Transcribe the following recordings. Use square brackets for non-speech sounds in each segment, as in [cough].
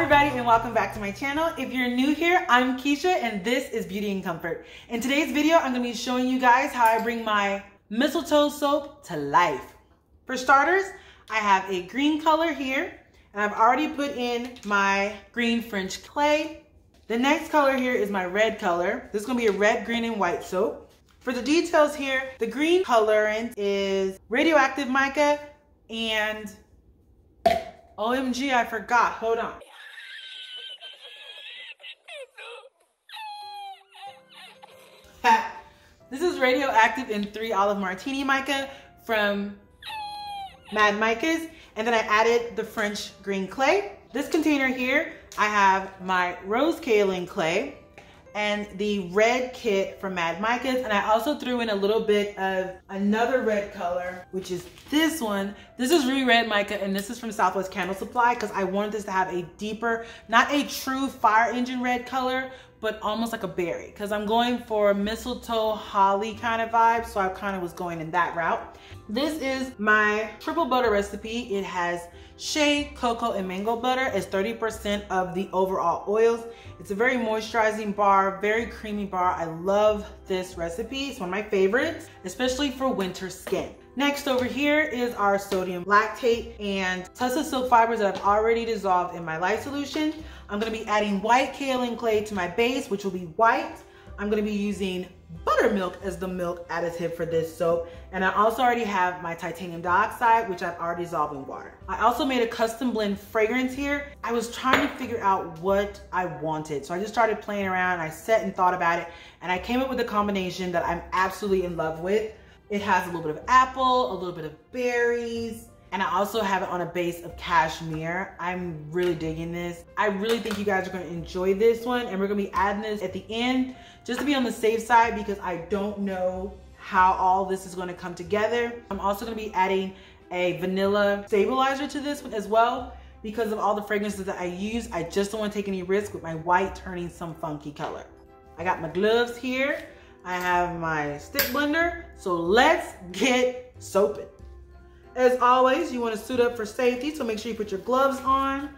Everybody and welcome back to my channel. If you're new here, I'm Keisha and this is Beauty and Comfort. In today's video, I'm gonna be showing you guys how I bring my mistletoe soap to life. For starters, I have a green color here and I've already put in my green French clay. The next color here is my red color. This is gonna be a red, green, and white soap. For the details here, the green colorant is radioactive mica and OMG, I forgot. Hold on. This is radioactive in 3 olive martini mica from Mad Micas. And then I added the French green clay. This container here, I have my rose kaolin clay and the red kit from Mad Micas. And I also threw in a little bit of another red color, which is this one. This is Ruby Red Mica, and this is from Southwest Candle Supply because I wanted this to have a deeper, not a true fire engine red color, but almost like a berry because I'm going for mistletoe holly kind of vibe. So I kind of was going in that route. This is my triple butter recipe. It has shea, cocoa, and mango butter It's 30% of the overall oils. It's a very moisturizing bar, very creamy bar. I love this recipe. It's one of my favorites, especially for winter skin. Next over here is our sodium lactate and Tussah silk fibers that I've already dissolved in my lye solution. I'm gonna be adding white kaolin clay to my base, which will be white. I'm gonna be using buttermilk as the milk additive for this soap. And I also already have my titanium dioxide, which I've already dissolved in water. I also made a custom blend fragrance here. I was trying to figure out what I wanted. So I just started playing around. I sat and thought about it. And I came up with a combination that I'm absolutely in love with. It has a little bit of apple, a little bit of berries, and I also have it on a base of cashmere. I'm really digging this. I really think you guys are gonna enjoy this one and we're gonna be adding this at the end just to be on the safe side because I don't know how all this is gonna come together. I'm also gonna be adding a vanilla stabilizer to this one as well because of all the fragrances that I use. I just don't wanna take any risk with my white turning some funky color. I got my gloves here. I have my stick blender. So let's get soaping. As always, you wanna suit up for safety, so make sure you put your gloves on.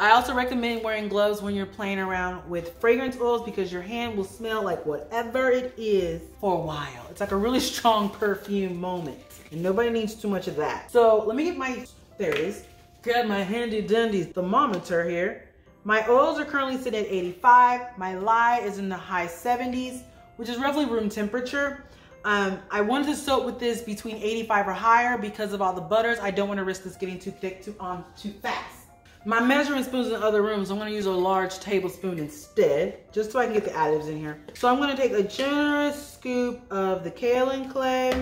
I also recommend wearing gloves when you're playing around with fragrance oils because your hand will smell like whatever it is for a while. It's like a really [laughs] strong perfume moment and nobody needs too much of that. So let me get my, there it is. Grab my handy dandy thermometer here. My oils are currently sitting at 85. My lye is in the high 70s which is roughly room temperature. Um, I wanted to soak with this between 85 or higher because of all the butters. I don't want to risk this getting too thick too, um, too fast. My measuring spoons in the other rooms, I'm gonna use a large tablespoon instead, just so I can get the additives in here. So I'm gonna take a generous scoop of the kaolin clay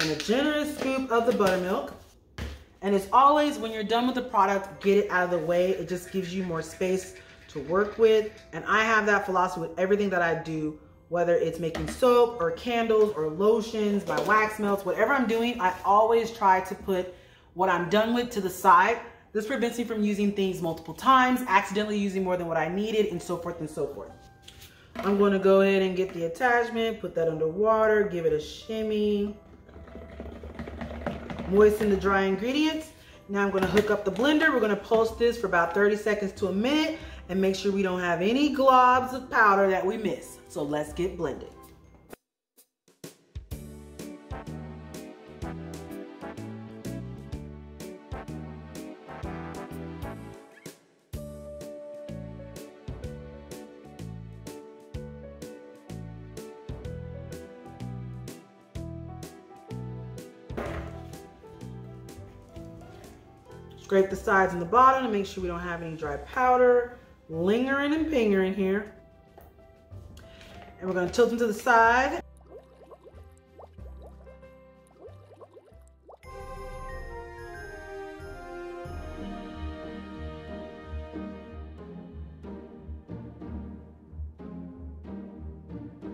and a generous scoop of the buttermilk. And as always, when you're done with the product, get it out of the way. It just gives you more space to work with. And I have that philosophy with everything that I do, whether it's making soap or candles or lotions, my wax melts, whatever I'm doing, I always try to put what I'm done with to the side. This prevents me from using things multiple times, accidentally using more than what I needed, and so forth and so forth. I'm gonna go ahead and get the attachment, put that under water, give it a shimmy, moisten the dry ingredients. Now I'm gonna hook up the blender. We're gonna pulse this for about 30 seconds to a minute and make sure we don't have any globs of powder that we miss. So let's get blended. Scrape the sides and the bottom to make sure we don't have any dry powder lingering and pingering here. And we're gonna tilt them to the side.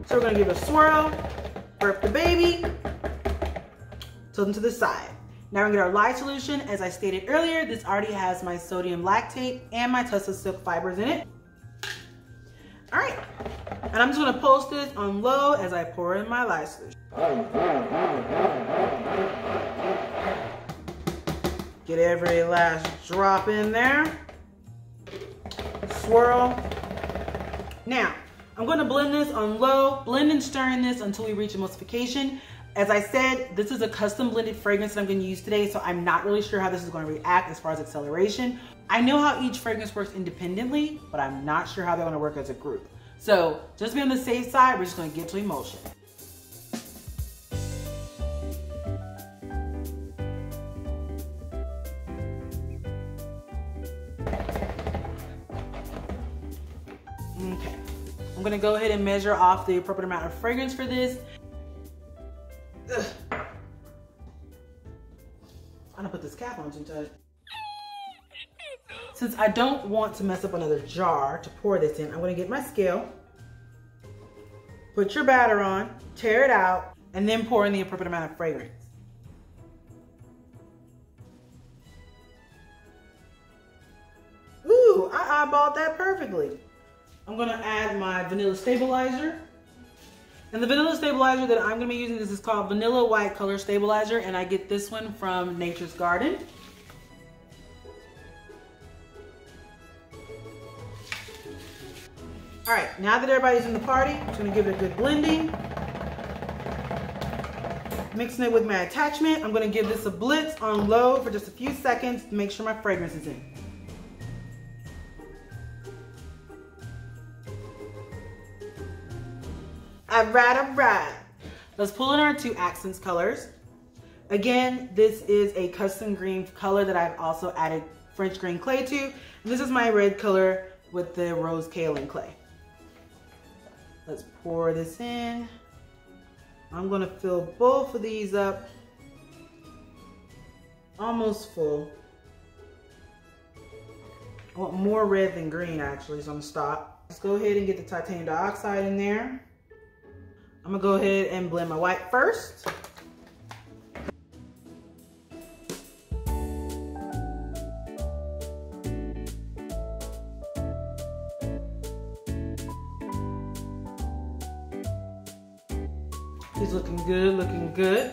So we're gonna give a swirl, burp the baby, tilt them to the side. Now gonna get our lye solution. As I stated earlier, this already has my sodium lactate and my Tussah silk fibers in it. All right, and I'm just gonna pulse this on low as I pour in my lye solution. Get every last drop in there. Swirl. Now, I'm gonna blend this on low, blend and stir in this until we reach emulsification. As I said, this is a custom blended fragrance that I'm gonna use today, so I'm not really sure how this is gonna react as far as acceleration. I know how each fragrance works independently, but I'm not sure how they're gonna work as a group. So just to be on the safe side, we're just gonna get to emulsion. Okay, I'm gonna go ahead and measure off the appropriate amount of fragrance for this. I'm gonna put this cap on too tight. Since I don't want to mess up another jar to pour this in, I'm gonna get my scale, put your batter on, tare it out, and then pour in the appropriate amount of fragrance. Ooh, I eyeballed that perfectly. I'm gonna add my vanilla stabilizer. And the vanilla stabilizer that I'm gonna be using, this is called Vanilla White Color Stabilizer, and I get this one from Nature's Garden. All right, now that everybody's in the party, I'm just gonna give it a good blending. Mixing it with my attachment, I'm gonna give this a blitz on low for just a few seconds to make sure my fragrance is in. All right, all right. Let's pull in our two accents colors. Again, this is a custom green color that I've also added French green clay to. This is my red color with the rose kaolin clay. Let's pour this in. I'm gonna fill both of these up almost full. I want more red than green actually, so I'm gonna stop. Let's go ahead and get the titanium dioxide in there. I'm gonna go ahead and blend my white first. He's looking good, looking good.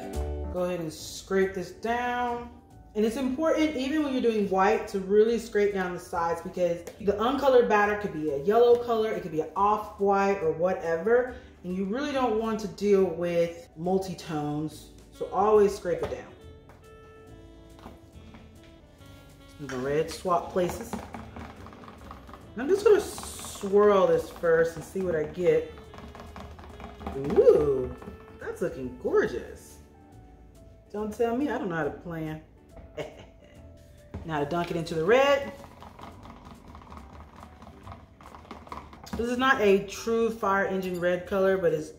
Go ahead and scrape this down. And it's important, even when you're doing white, to really scrape down the sides because the uncolored batter could be a yellow color, it could be an off-white or whatever. And you really don't want to deal with multi-tones. So always scrape it down. The red swap places. I'm just gonna swirl this first and see what I get. Ooh, that's looking gorgeous. Don't tell me I don't know how to plan. [laughs] now to dunk it into the red. This is not a true fire engine red color, but it's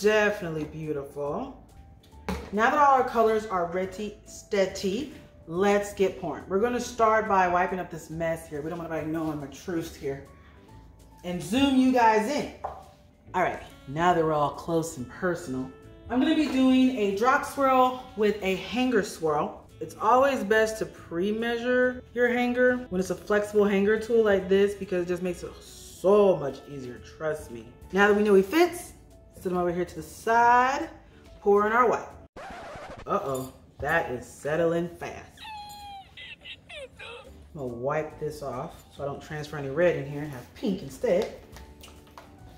definitely beautiful. Now that all our colors are ready, steady, let's get pouring. We're gonna start by wiping up this mess here. We don't want anybody knowing my truth here. And zoom you guys in. All right, now that we're all close and personal, I'm gonna be doing a drop swirl with a hanger swirl. It's always best to pre-measure your hanger when it's a flexible hanger tool like this because it just makes it much easier, trust me. Now that we know he fits, set him over here to the side, pour in our white. Uh-oh, that is settling fast. I'm gonna wipe this off so I don't transfer any red in here and have pink instead.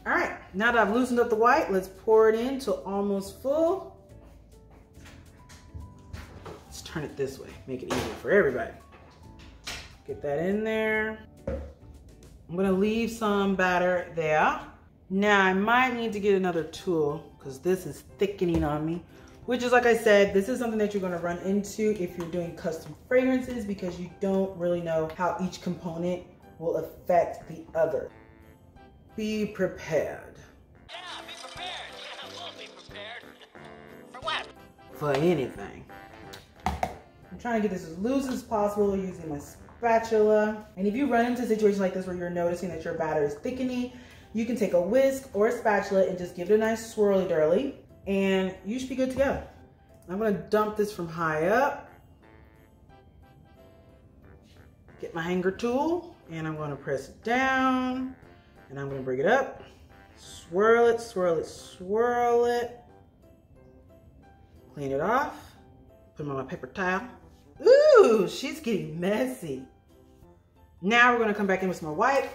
All right, now that I've loosened up the white, let's pour it in till almost full. Let's turn it this way, make it easier for everybody. Get that in there. I'm gonna leave some batter there. Now I might need to get another tool because this is thickening on me, which is like I said, this is something that you're gonna run into if you're doing custom fragrances because you don't really know how each component will affect the other. Be prepared. Yeah, be prepared. [laughs] Yeah, we'll be prepared. [laughs] For what? For anything. I'm trying to get this as loose as possible using my spatula. And if you run into a situation like this where you're noticing that your batter is thickening, you can take a whisk or a spatula and just give it a nice swirly dirly and you should be good to go. I'm gonna dump this from high up. Get my hanger tool and I'm gonna press it down and I'm gonna bring it up, swirl it, swirl it, swirl it, clean it off, put them on my paper towel. Ooh, she's getting messy. Now we're gonna come back in with some more white.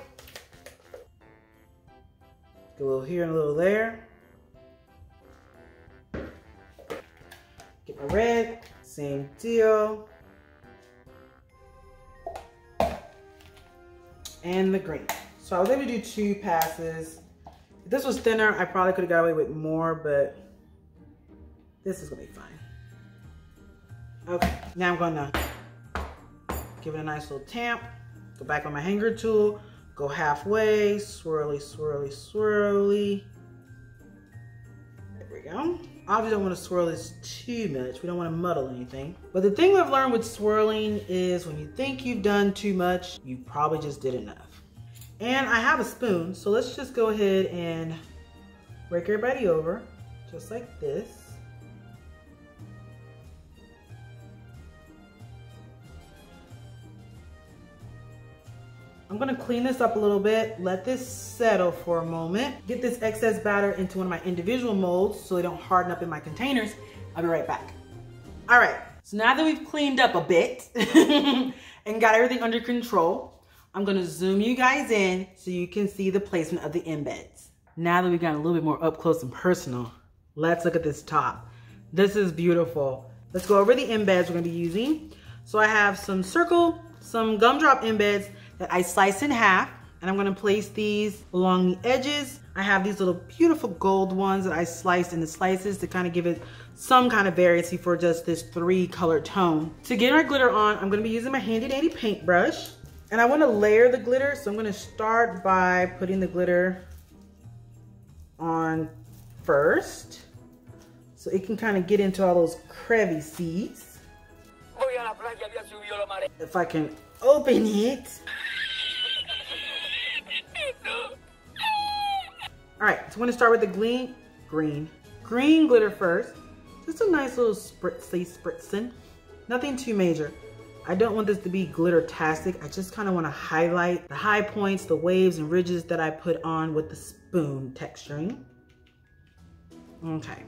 A little here and a little there. Get my red, same deal. And the green. So I was able to do two passes. If this was thinner, I probably could have got away with more, but this is gonna be fine. Okay, now I'm gonna give it a nice little tamp. Go back on my hanger tool, go halfway, swirly, swirly, swirly. There we go. Obviously don't want to swirl this too much. We don't want to muddle anything. But the thing I've learned with swirling is when you think you've done too much, you probably just did enough. And I have a spoon, so let's just go ahead and rake everybody over, just like this. I'm gonna clean this up a little bit, let this settle for a moment, get this excess batter into one of my individual molds so they don't harden up in my containers. I'll be right back. All right, so now that we've cleaned up a bit [laughs] and got everything under control, I'm gonna zoom you guys in so you can see the placement of the embeds. Now that we've gotten a little bit more up close and personal, let's look at this top. This is beautiful. Let's go over the embeds we're gonna be using. So I have some circle, some gumdrop embeds that I slice in half and I'm gonna place these along the edges. I have these little beautiful gold ones that I sliced into slices to kind of give it some kind of variety for just this three color tone. To get our glitter on, I'm gonna be using my handy dandy paintbrush and I wanna layer the glitter. So I'm gonna start by putting the glitter on first. So it can kind of get into all those crevices. If I can open it. All right, so I'm gonna start with the green, green, green glitter first. Just a nice little spritzly spritzing. Nothing too major. I don't want this to be glitter-tastic. I just kind of want to highlight the high points, the waves and ridges that I put on with the spoon texturing. Okay.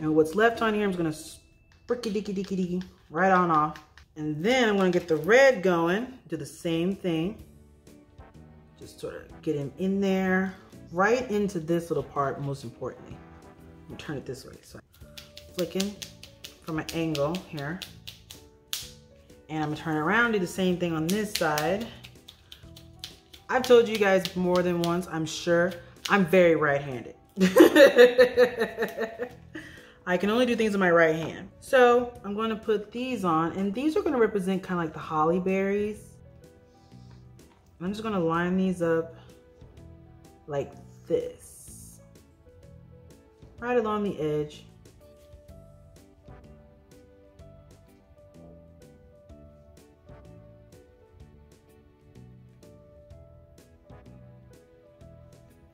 And what's left on here, I'm just gonna spricky dicky dicky dicky right on off. And then I'm gonna get the red going, do the same thing. Just sort of get him in there, right into this little part, most importantly. I'm turn it this way. So flicking from an angle here. And I'm gonna turn around, do the same thing on this side. I've told you guys more than once, I'm sure, I'm very right-handed. [laughs] I can only do things with my right hand. So I'm gonna put these on and these are gonna represent kind of like the holly berries. I'm just gonna line these up like this. Right along the edge.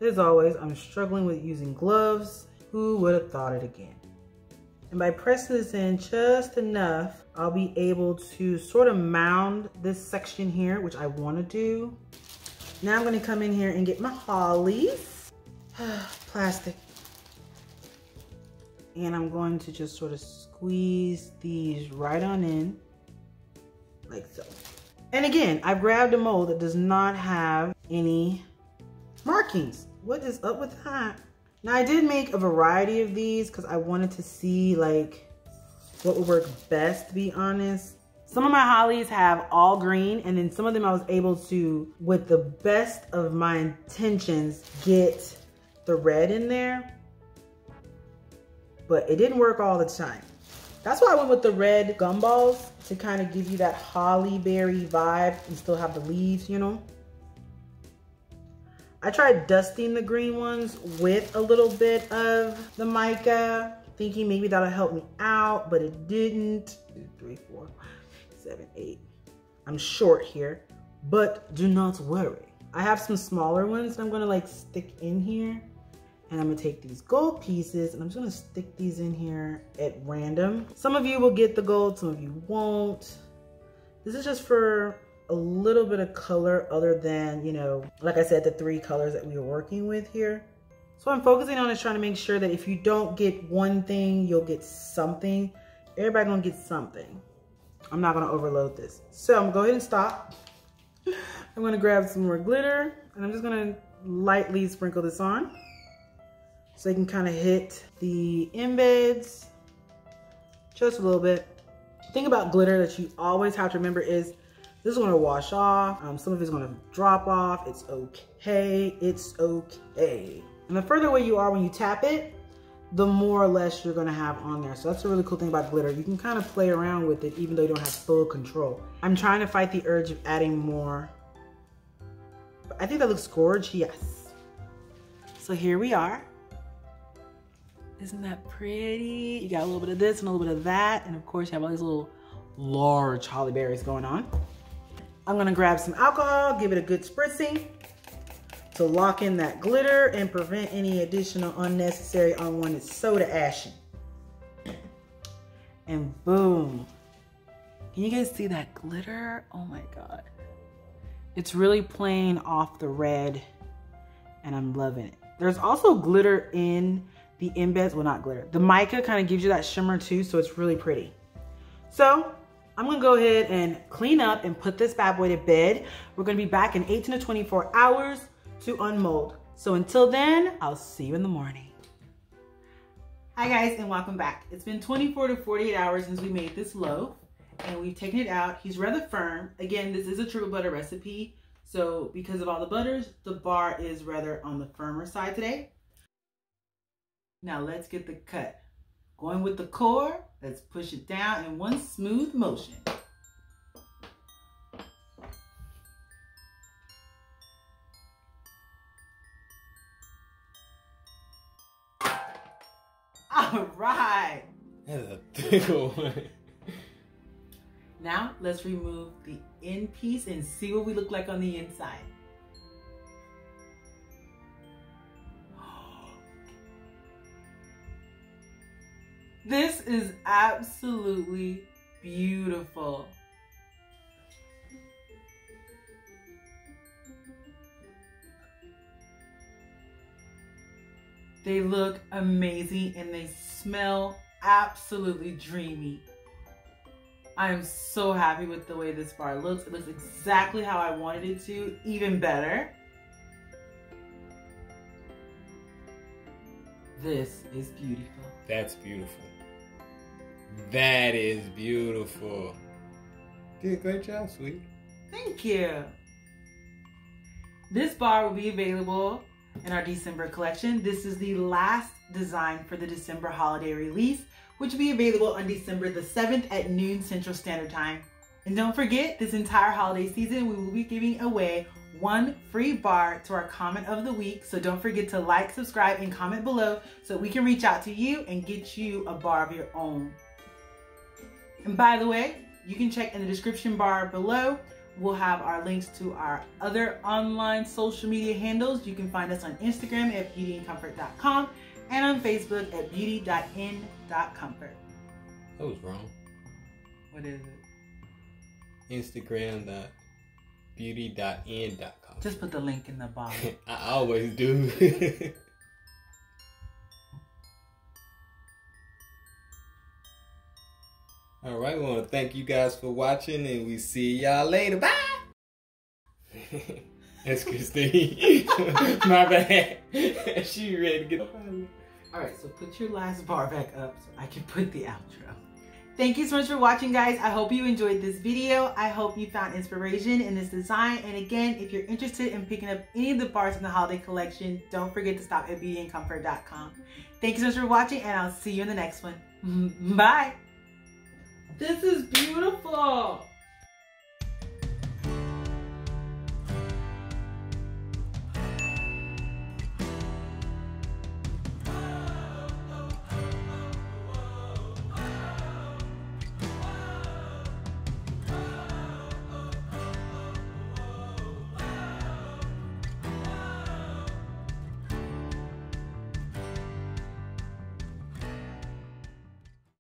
As always, I'm struggling with using gloves. Who would have thought it again? And by pressing this in just enough, I'll be able to sort of mound this section here, which I want to do. Now I'm gonna come in here and get my hollies. [sighs] Plastic. And I'm going to just sort of squeeze these right on in, like so. And again, I've grabbed a mold that does not have any markings. What is up with that? Now I did make a variety of these because I wanted to see like what would work best to be honest. Some of my hollies have all green and then some of them I was able to, with the best of my intentions, get the red in there. But it didn't work all the time. That's why I went with the red gumballs to kind of give you that holly berry vibe and still have the leaves, you know? I tried dusting the green ones with a little bit of the mica, thinking maybe that'll help me out, but it didn't. Two, three, four, seven, eight. I'm short here, but do not worry. I have some smaller ones that I'm gonna like stick in here. And I'm gonna take these gold pieces and I'm just gonna stick these in here at random. Some of you will get the gold, some of you won't. This is just for a little bit of color other than, you know, like I said, the three colors that we were working with here. So I'm focusing on is trying to make sure that if you don't get one thing, you'll get something. Everybody gonna get something. I'm not gonna overload this. So I'm gonna go ahead and stop. I'm gonna grab some more glitter and I'm just gonna lightly sprinkle this on. So you can kind of hit the embeds just a little bit. The thing about glitter that you always have to remember is this is gonna wash off. Um, some of it's gonna drop off. It's okay, it's okay. And the further away you are when you tap it, the more or less you're gonna have on there. So that's a really cool thing about glitter. You can kind of play around with it even though you don't have full control. I'm trying to fight the urge of adding more. I think that looks gorgeous, yes. So here we are. Isn't that pretty? You got a little bit of this and a little bit of that. And of course you have all these little large holly berries going on. I'm gonna grab some alcohol, give it a good spritzing to lock in that glitter and prevent any additional unnecessary unwanted soda ashing. And boom. Can you guys see that glitter? Oh my God. It's really playing off the red and I'm loving it. There's also glitter in the embeds. Well, not glitter. The mica kind of gives you that shimmer too, so it's really pretty. So I'm gonna go ahead and clean up and put this bad boy to bed. We're gonna be back in 18 to 24 hours to unmold. So until then, I'll see you in the morning. Hi guys and welcome back. It's been 24 to 48 hours since we made this loaf and we've taken it out. He's rather firm. Again, this is a triple butter recipe. So because of all the butters, the bar is rather on the firmer side today. Now let's get the cut. Going with the core, let's push it down in one smooth motion. All right. That's a thick [laughs] one. Now let's remove the end piece and see what we look like on the inside. This is absolutely beautiful. They look amazing and they smell absolutely dreamy. I am so happy with the way this bar looks. It looks exactly how I wanted it to, even better. This is beautiful. That's beautiful. That is beautiful. Did a great job, sweet. Thank you. This bar will be available in our December collection. This is the last design for the December holiday release, which will be available on December the 7th at noon Central Standard Time. And don't forget, this entire holiday season, we will be giving away one free bar to our comment of the week. So don't forget to like, subscribe, and comment below so we can reach out to you and get you a bar of your own. And by the way, you can check in the description bar below. We'll have our links to our other online social media handles. You can find us on Instagram at beautyandcomfort.com and on Facebook at beauty.in.comfort. That was wrong. What is it? Instagram.beauty.in.com. Just put the link in the bottom. [laughs] I always do. [laughs] All right, we want to thank you guys for watching, and we see y'all later. Bye. [laughs] That's Christine. My bad. she ready to get up out of here. All right, so put your last bar back up so I can put the outro. Thank you so much for watching, guys. I hope you enjoyed this video. I hope you found inspiration in this design. And again, if you're interested in picking up any of the bars in the holiday collection, don't forget to stop at beautyandcomfort.com. Thank you so much for watching, and I'll see you in the next one. [laughs] Bye. This is beautiful.